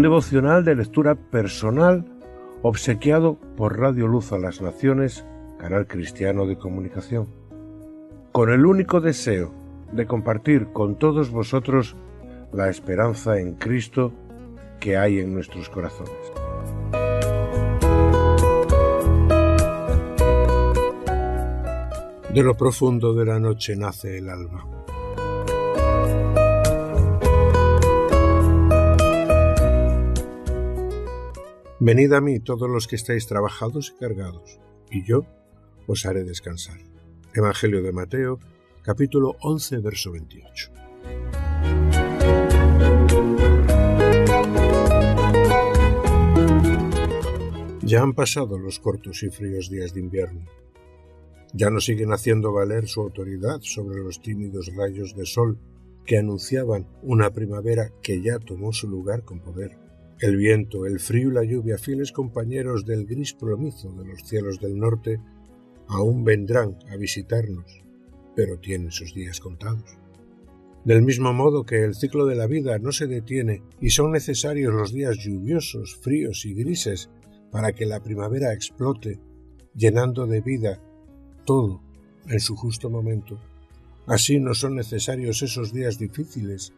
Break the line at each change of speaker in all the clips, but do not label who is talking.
Un devocional de lectura personal obsequiado por Radio Luz a las Naciones, canal cristiano de comunicación, con el único deseo de compartir con todos vosotros la esperanza en Cristo que hay en nuestros corazones. De lo profundo de la noche nace el alba. Venid a mí todos los que estáis trabajados y cargados, y yo os haré descansar. Evangelio de Mateo, capítulo 11, verso 28. Ya han pasado los cortos y fríos días de invierno. Ya no siguen haciendo valer su autoridad sobre los tímidos rayos de sol que anunciaban una primavera que ya tomó su lugar con poder. El viento, el frío y la lluvia, fieles compañeros del gris plomizo de los cielos del norte, aún vendrán a visitarnos, pero tienen sus días contados. Del mismo modo que el ciclo de la vida no se detiene y son necesarios los días lluviosos, fríos y grises para que la primavera explote, llenando de vida todo en su justo momento, así no son necesarios esos días difíciles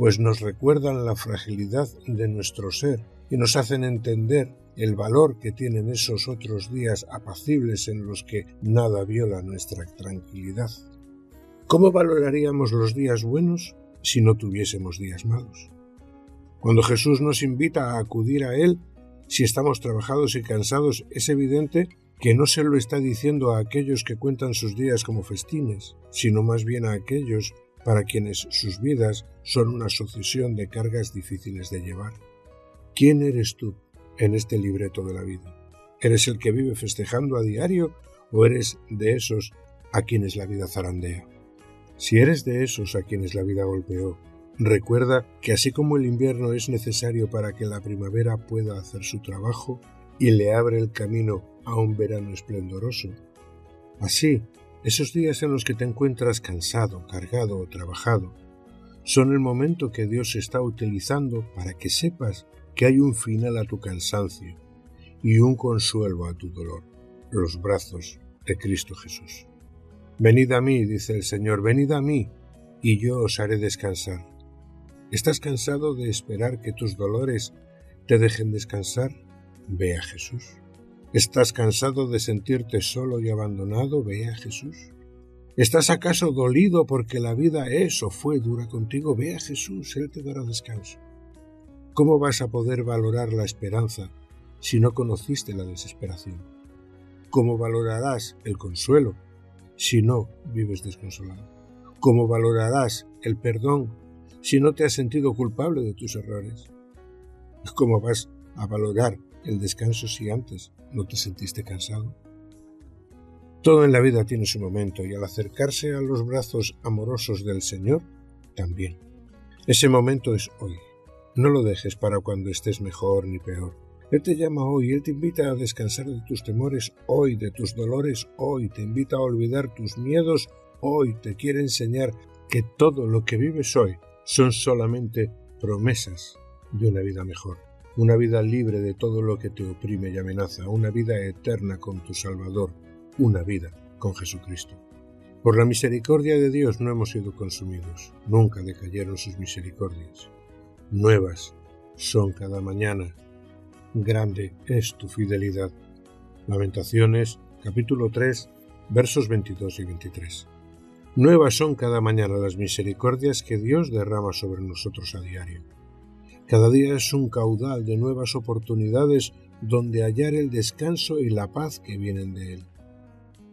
pues nos recuerdan la fragilidad de nuestro ser y nos hacen entender el valor que tienen esos otros días apacibles en los que nada viola nuestra tranquilidad. ¿Cómo valoraríamos los días buenos si no tuviésemos días malos? Cuando Jesús nos invita a acudir a Él, si estamos trabajados y cansados, es evidente que no se lo está diciendo a aquellos que cuentan sus días como festines, sino más bien a aquellos para quienes sus vidas son una sucesión de cargas difíciles de llevar. ¿Quién eres tú en este libreto de la vida? ¿Eres el que vive festejando a diario o eres de esos a quienes la vida zarandea? Si eres de esos a quienes la vida golpeó, recuerda que así como el invierno es necesario para que la primavera pueda hacer su trabajo y le abre el camino a un verano esplendoroso, así esos días en los que te encuentras cansado, cargado o trabajado son el momento que Dios está utilizando para que sepas que hay un final a tu cansancio y un consuelo a tu dolor, los brazos de Cristo Jesús. Venid a mí, dice el Señor, venid a mí, y yo os haré descansar. ¿Estás cansado de esperar que tus dolores te dejen descansar? Ve a Jesús. ¿Estás cansado de sentirte solo y abandonado? Ve a Jesús. ¿Estás acaso dolido porque la vida es o fue dura contigo? Ve a Jesús, Él te dará descanso. ¿Cómo vas a poder valorar la esperanza si no conociste la desesperación? ¿Cómo valorarás el consuelo si no vives desconsolado? ¿Cómo valorarás el perdón si no te has sentido culpable de tus errores? ¿Cómo vas a valorar el descanso si antes no te sentiste cansado? Todo en la vida tiene su momento y al acercarse a los brazos amorosos del Señor, también. Ese momento es hoy. No lo dejes para cuando estés mejor ni peor. Él te llama hoy, Él te invita a descansar de tus temores hoy, de tus dolores hoy, te invita a olvidar tus miedos hoy, te quiere enseñar que todo lo que vives hoy son solamente promesas de una vida mejor una vida libre de todo lo que te oprime y amenaza, una vida eterna con tu Salvador, una vida con Jesucristo. Por la misericordia de Dios no hemos sido consumidos, nunca decayeron sus misericordias. Nuevas son cada mañana, grande es tu fidelidad. Lamentaciones, capítulo 3, versos 22 y 23. Nuevas son cada mañana las misericordias que Dios derrama sobre nosotros a diario. Cada día es un caudal de nuevas oportunidades donde hallar el descanso y la paz que vienen de él.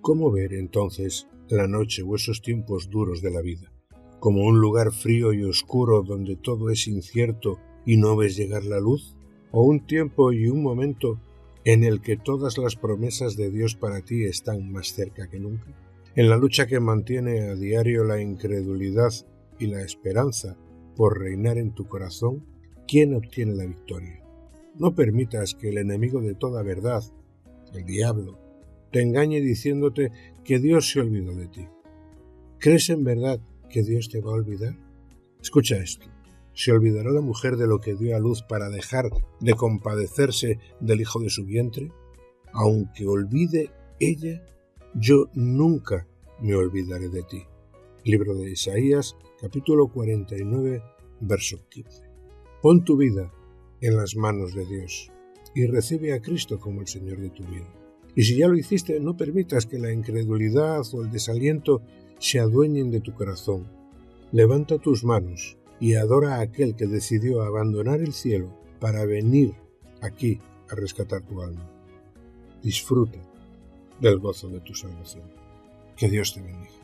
¿Cómo ver entonces la noche o esos tiempos duros de la vida? Como un lugar frío y oscuro donde todo es incierto y no ves llegar la luz? ¿O un tiempo y un momento en el que todas las promesas de Dios para ti están más cerca que nunca? En la lucha que mantiene a diario la incredulidad y la esperanza por reinar en tu corazón, ¿quién obtiene la victoria? No permitas que el enemigo de toda verdad, el diablo, te engañe diciéndote que Dios se olvidó de ti. ¿Crees en verdad que Dios te va a olvidar? Escucha esto. ¿Se olvidará la mujer de lo que dio a luz para dejar de compadecerse del hijo de su vientre? Aunque olvide ella, yo nunca me olvidaré de ti. Libro de Isaías, capítulo 49, verso 15. Pon tu vida en las manos de Dios y recibe a Cristo como el Señor de tu vida. Y si ya lo hiciste, no permitas que la incredulidad o el desaliento se adueñen de tu corazón. Levanta tus manos y adora a aquel que decidió abandonar el cielo para venir aquí a rescatar tu alma. Disfruta del gozo de tu salvación. Que Dios te bendiga.